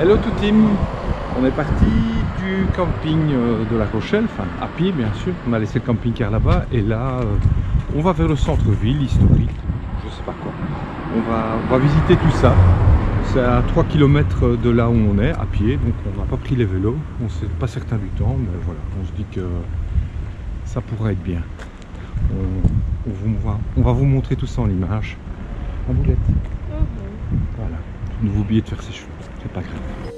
Hello tout team On est parti du camping euh, de La Rochelle, enfin à pied bien sûr, on a laissé le camping-car là-bas et là euh, on va vers le centre-ville historique, je sais pas quoi. On va, on va visiter tout ça. C'est à 3 km de là où on est, à pied, donc on n'a pas pris les vélos, on ne sait pas certain du temps, mais voilà, on se dit que ça pourrait être bien. On, on vous- on va, vous montrer tout ça en image. En boulette. Voilà, nouveau oublié de faire ses cheveux, c'est pas grave.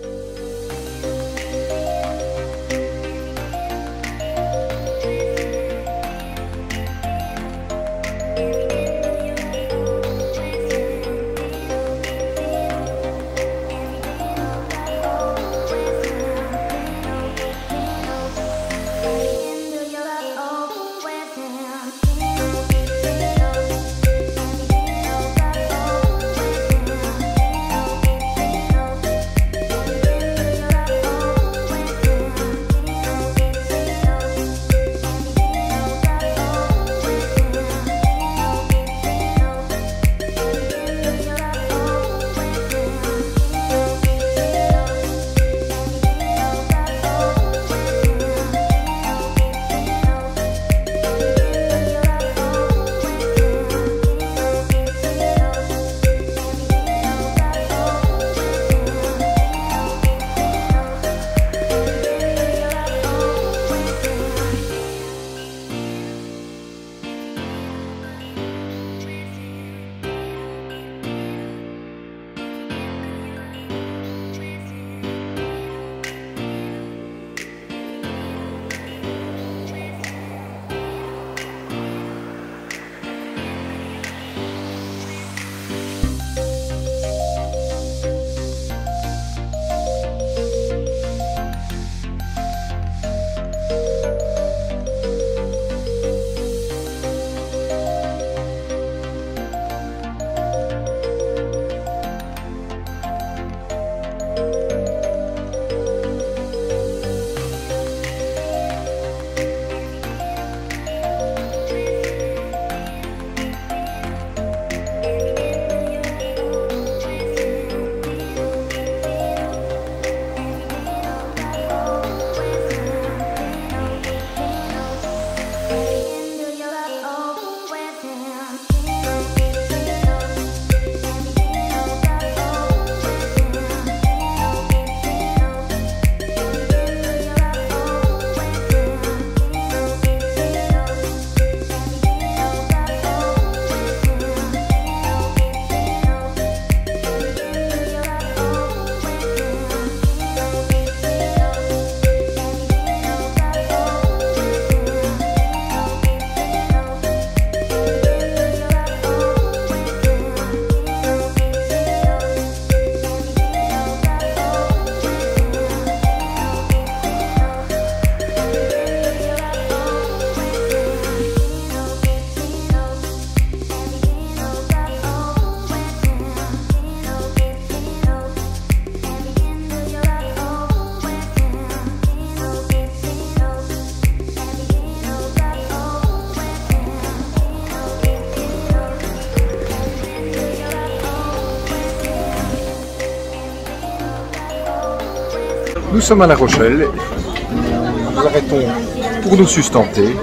Nous sommes à La Rochelle. Nous arrêtons pour nous sustenter.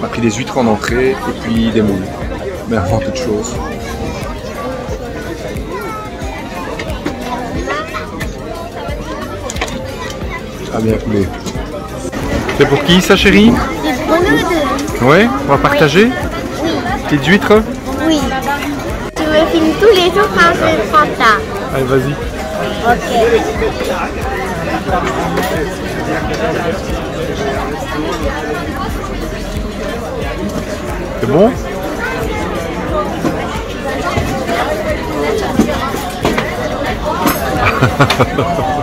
On a pris des huîtres en entrée et puis des moules. Mais avant toute chose. Ah bien coulé. C'est pour qui ça chérie? C'est pour nous deux. Ouais, on va partager? Petites huîtres? Oui. Tu me filmes tous les jours quand je prends ça. Allez vas-y. Ok. C'est bon